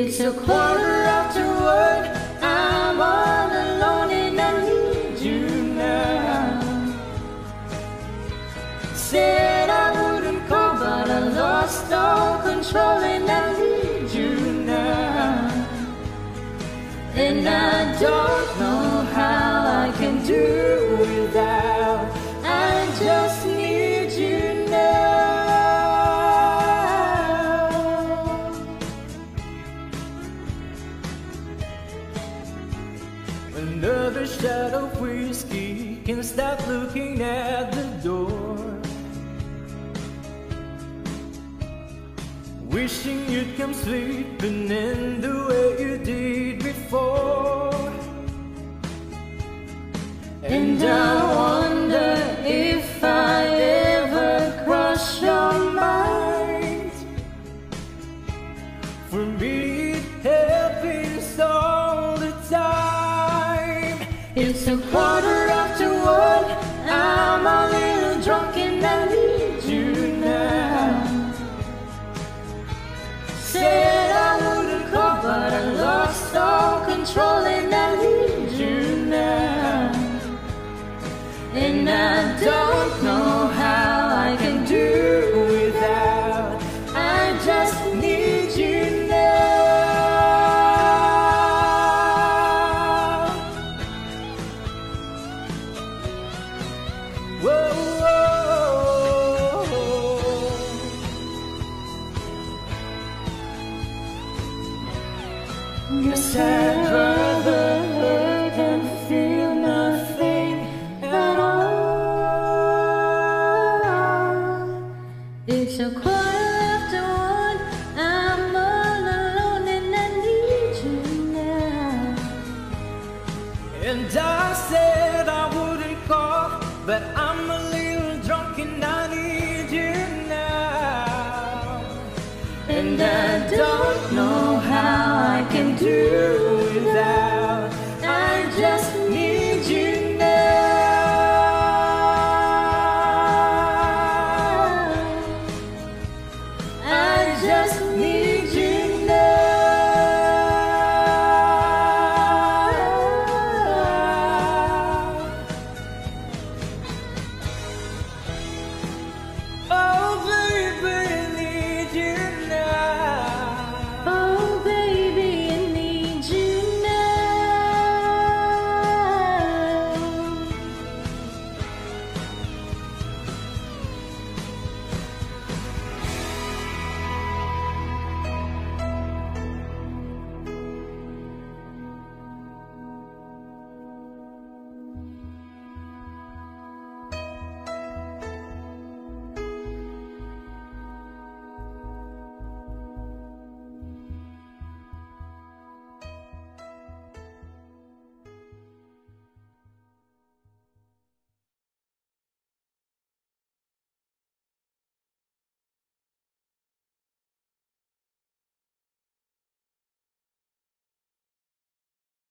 It's a quarter after one. I'm all alone and I need you now. Said I wouldn't call, but I lost all control and I need you now. And I don't know how I can do Another shot of whiskey can stop looking at the door. Wishing you'd come sleeping in the way It's a quarter after one. I'm a little drunk and I need you now. Said I wouldn't call, but I lost all control and I need you now. And I don't and I need you now. And I said I wouldn't call, but I'm a little drunk and I and I don't know how I can do without.